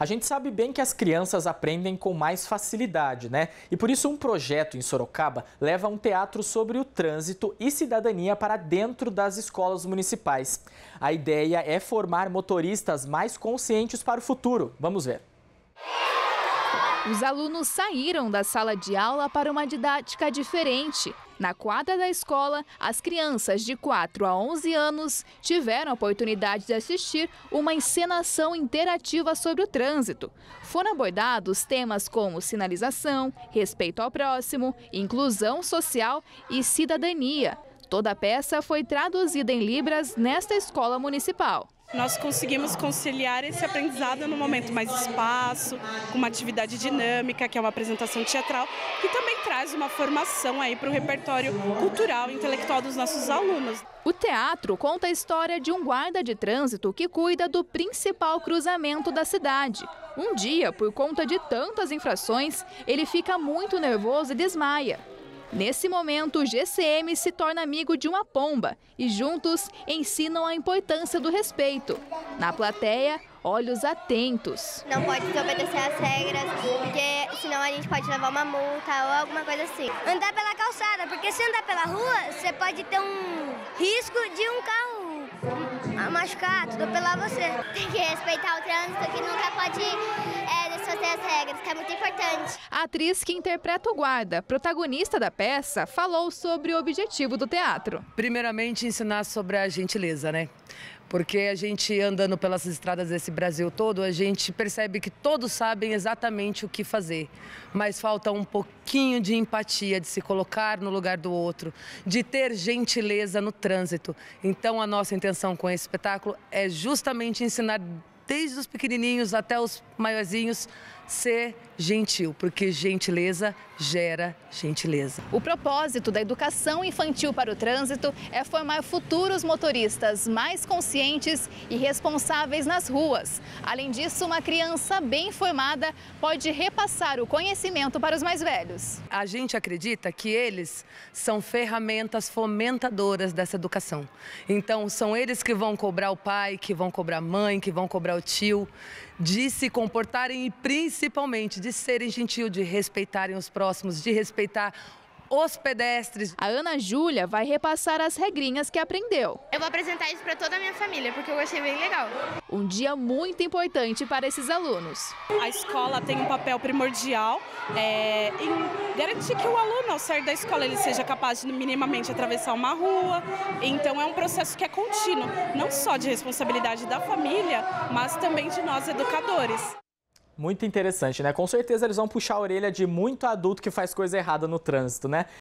A gente sabe bem que as crianças aprendem com mais facilidade, né? E por isso um projeto em Sorocaba leva um teatro sobre o trânsito e cidadania para dentro das escolas municipais. A ideia é formar motoristas mais conscientes para o futuro. Vamos ver. Os alunos saíram da sala de aula para uma didática diferente. Na quadra da escola, as crianças de 4 a 11 anos tiveram a oportunidade de assistir uma encenação interativa sobre o trânsito. Foram abordados temas como sinalização, respeito ao próximo, inclusão social e cidadania. Toda a peça foi traduzida em Libras nesta escola municipal nós conseguimos conciliar esse aprendizado no momento mais espaço, com uma atividade dinâmica, que é uma apresentação teatral, que também traz uma formação aí para o repertório cultural e intelectual dos nossos alunos. O teatro conta a história de um guarda de trânsito que cuida do principal cruzamento da cidade. Um dia, por conta de tantas infrações, ele fica muito nervoso e desmaia. Nesse momento, o GCM se torna amigo de uma pomba e juntos ensinam a importância do respeito. Na plateia, olhos atentos. Não pode desobedecer as regras, porque senão a gente pode levar uma multa ou alguma coisa assim. Andar pela calçada, porque se andar pela rua, você pode ter um risco de um carro machucar, atropelar você. Tem que respeitar o trânsito, que nunca pode é, desfazer as regras, que é muito importante. A atriz que interpreta o guarda, protagonista da peça, falou sobre o objetivo do teatro. Primeiramente, ensinar sobre a gentileza, né? Porque a gente andando pelas estradas desse Brasil todo, a gente percebe que todos sabem exatamente o que fazer, mas falta um pouquinho de empatia, de se colocar no lugar do outro, de ter gentileza no trânsito. Então, a nossa intenção com esse espetáculo é justamente ensinar desde os pequenininhos até os maiorzinhos ser gentil, porque gentileza gera gentileza. O propósito da educação infantil para o trânsito é formar futuros motoristas mais conscientes e responsáveis nas ruas. Além disso, uma criança bem formada pode repassar o conhecimento para os mais velhos. A gente acredita que eles são ferramentas fomentadoras dessa educação. Então, são eles que vão cobrar o pai, que vão cobrar a mãe, que vão cobrar o tio de se comportarem e principalmente de serem gentil, de respeitarem os próximos, de respeitar os pedestres. A Ana Júlia vai repassar as regrinhas que aprendeu. Eu vou apresentar isso para toda a minha família, porque eu achei bem legal. Um dia muito importante para esses alunos. A escola tem um papel primordial é, em garantir que o aluno, ao sair da escola, ele seja capaz de minimamente atravessar uma rua. Então é um processo que é contínuo, não só de responsabilidade da família, mas também de nós educadores. Muito interessante, né? Com certeza eles vão puxar a orelha de muito adulto que faz coisa errada no trânsito, né?